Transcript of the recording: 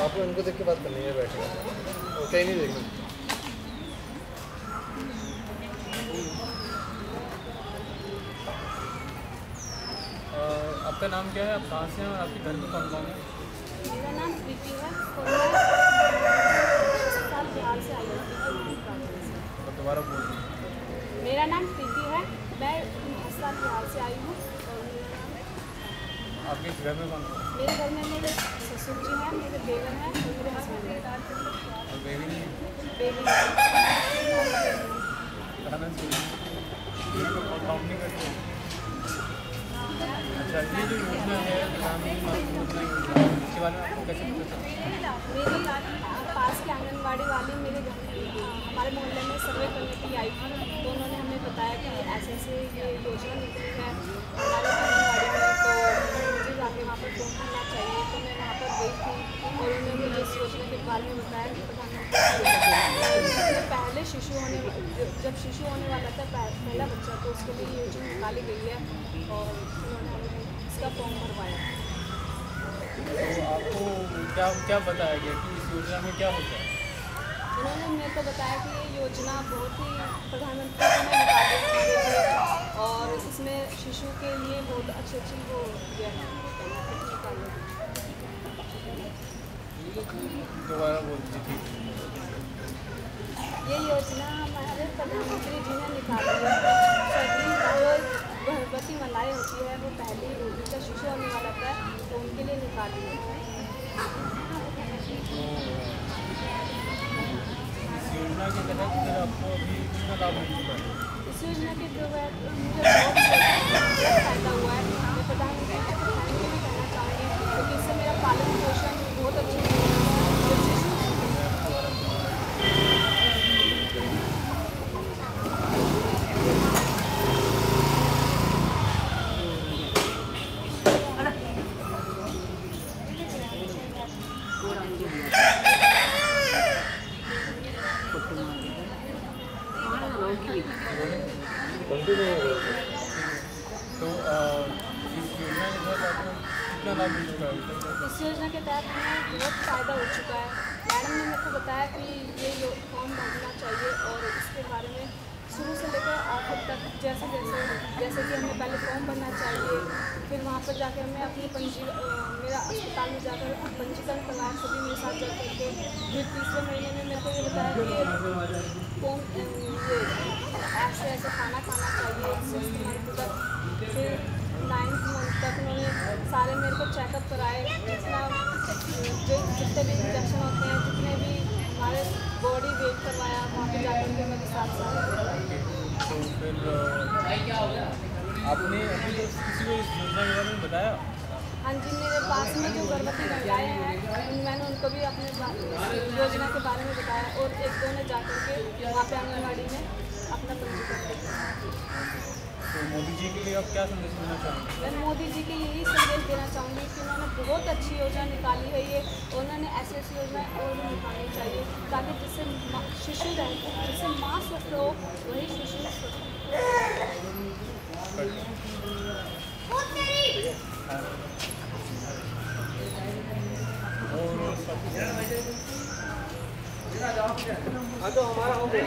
आपको इनको देख के बात करनी है बैठे और कहीं नहीं देखना। आपका नाम क्या है? आप कहाँ से हैं और आपके घर में कौन कौन है? मेरा नाम प्रीति है। बिहार से आई हूँ। दोबारा बोल मेरा नाम प्रीति है। मैं साल बिहार से आई हूँ। आपके घर में कौन मेरे घर में मेरे ससुर जी हैं मेरे देवर हैं मेरे हस्बैंड हैं? और बेबी नहीं बेबी नहीं करते? हैं। अच्छा ये जो योजना है इसके बारे में आपको कैसे पता चला? मेरी पास के आंगनबाड़ी वाली मेरे घर हमारे मोहल्ले में सर्वे करने के लिए आई थी। तो उन्होंने हमें बताया कि ऐसे ऐसे ये योजना निकली है। इस योजना प्रधानमंत्री पहले शिशु होने जब शिशु होने वाला था पहला बच्चा तो उसके लिए योजना निकाली गई है और उन्होंने हमें इसका फॉर्म भरवाया। तो आपको क्या क्या बताया गया कि इस योजना में क्या होता है? उन्होंने मेरे को बताया कि ये योजना बहुत ही प्रधानमंत्री ने निकाली है और इसमें शिशु के लिए बहुत अच्छी अच्छी वो दिया है निकाली है। दोबारा बोल दीजिए ये योजना हमारे प्रधानमंत्री जी ने निकाली है। जो गर्भवती महिलाएँ होती है वो पहली का शिशु होने वाला है तो उनके लिए निकाली है। इस योजना के तहत फिर आपको अभी कितना लाभ मिल चुका है? इस योजना के जो है मुझे बहुत फ़ायदा हुआ है। प्रधानमंत्री जी को थैंक यू भी कहना चाहूँगी क्योंकि इससे मेरा पालन पोषण बहुत अच्छे से हुआ है। शिशु कंटिन्यू तो अ, इस योजना के तहत तक? इस योजना के तहत हमें बहुत फ़ायदा हो चुका है। मैडम ने मेरे को बताया कि ये फॉर्म भरना चाहिए और इसके बारे में शुरू से लेकर आखिर तक जैसे जैसे जैसे कि हमें पहले फॉर्म भरना चाहिए फिर वहाँ पर जाकर हमें अपनी पंजी मेरा अस्पताल में जाकर पंजीकरण करना सभी मेरे साथ जा करके फिर तीसरे महीने में मेरे को ये बताया कि फॉर्म अ, ये ऐसे खाना खाना चाहिए सिक्स मंथ तक फिर नाइन्थ मंथ तक उन्होंने सारे मेरे को चेकअप कराए। जितना जो जितने भी इंजेक्शन होते हैं जितने भी हमारे बॉडी वेट करवाया वहाँ पे जाकर के मेरे साथ साथ। तो आपने किसी को इस योजना के बारे में बताया? हाँ जी मेरे पास में जो गर्भवती महिलाएँ हैं मैंने उनको भी अपने योजना के बारे में बताया और एक दो ने जा के वहाँ पे आंगनबाड़ी में तो मोदी जी के लिए आप क्या संदेश देना चाहेंगे? मैं मोदी जी के यही संदेश देना चाहूँगी कि उन्होंने बहुत अच्छी योजना निकाली है ये। उन्होंने ऐसी ऐसी योजना और भी निकालनी चाहिए ताकि जिससे शिशु रहे जिससे माँ स्वस्थ हो वही शिशु स्वस्थ और हाँ तो हमारा हो गया।